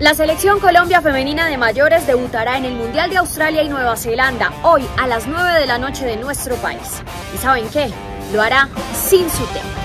La selección Colombia femenina de mayores debutará en el Mundial de Australia y Nueva Zelanda hoy a las 9 de la noche de nuestro país. ¿Y saben qué? Lo hará sin su técnico.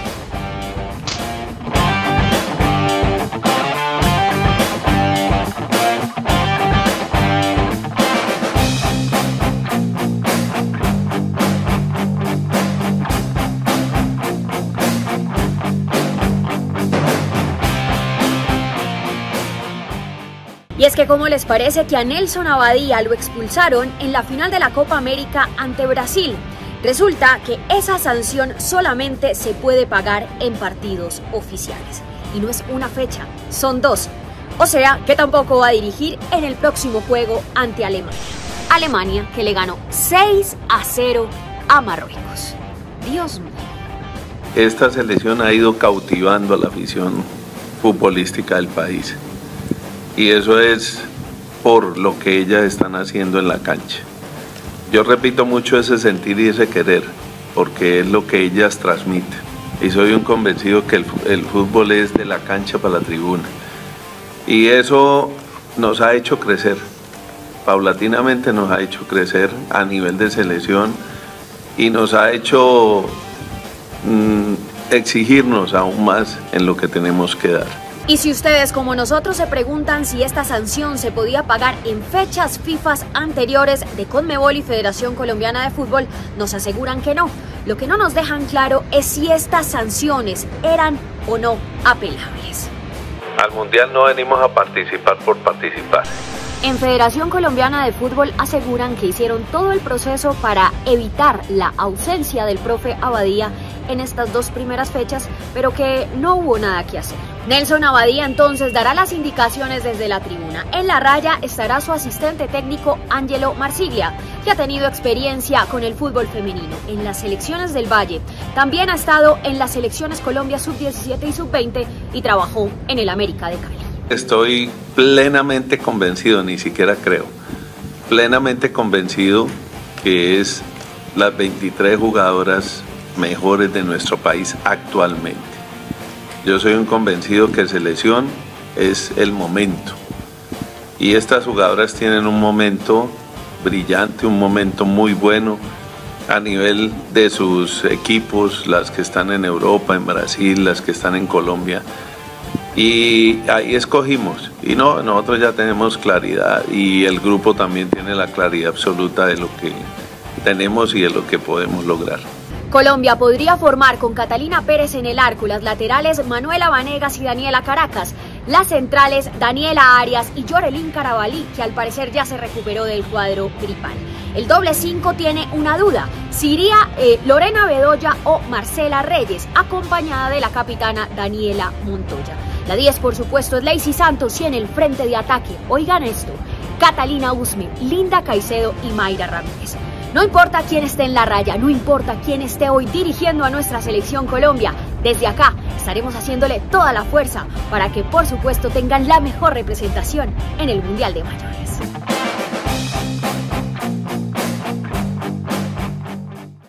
Y es que como les parece que a Nelson Abadía lo expulsaron en la final de la Copa América ante Brasil. Resulta que esa sanción solamente se puede pagar en partidos oficiales. Y no es una fecha, son dos. O sea que tampoco va a dirigir en el próximo juego ante Alemania. Alemania que le ganó 6 a 0 a Marruecos. Dios mío. Esta selección ha ido cautivando a la afición futbolística del país y eso es por lo que ellas están haciendo en la cancha. Yo repito mucho ese sentir y ese querer, porque es lo que ellas transmiten. Y soy un convencido que el, fútbol es de la cancha para la tribuna. Y eso nos ha hecho crecer, paulatinamente nos ha hecho crecer a nivel de selección y nos ha hecho mm, exigirnos aún más en lo que tenemos que dar. Y si ustedes como nosotros se preguntan si esta sanción se podía pagar en fechas FIFA anteriores de Conmebol y Federación Colombiana de Fútbol, nos aseguran que no. Lo que no nos dejan claro es si estas sanciones eran o no apelables. Al Mundial no venimos a participar por participar. En Federación Colombiana de Fútbol aseguran que hicieron todo el proceso para evitar la ausencia del profe Abadía en estas dos primeras fechas, pero que no hubo nada que hacer. Nelson Abadía entonces dará las indicaciones desde la tribuna. En la raya estará su asistente técnico Angelo Marsiglia, que ha tenido experiencia con el fútbol femenino en las selecciones del Valle. También ha estado en las selecciones Colombia sub-17 y sub-20 y trabajó en el América de Cali. Estoy plenamente convencido, ni siquiera creo, plenamente convencido que es las 23 jugadoras mejores de nuestro país actualmente. Yo soy un convencido que selección es el momento. Y estas jugadoras tienen un momento brillante, un momento muy bueno a nivel de sus equipos, las que están en Europa, en Brasil, las que están en Colombia y ahí escogimos. Y no, nosotros ya tenemos claridad y el grupo también tiene la claridad absoluta de lo que tenemos y de lo que podemos lograr. Colombia podría formar con Catalina Pérez en el arco, las laterales Manuela Vanegas y Daniela Caracas, las centrales Daniela Arias y Yorelín Carabalí, que al parecer ya se recuperó del cuadro gripal. El doble 5 tiene una duda, si iría eh, Lorena Bedoya o Marcela Reyes, acompañada de la capitana Daniela Montoya. La 10, por supuesto, es Lacey Santos y en el frente de ataque, oigan esto, Catalina Usme, Linda Caicedo y Mayra Ramírez. No importa quién esté en la raya, no importa quién esté hoy dirigiendo a nuestra selección Colombia, desde acá estaremos haciéndole toda la fuerza para que por supuesto tengan la mejor representación en el Mundial de Mayores.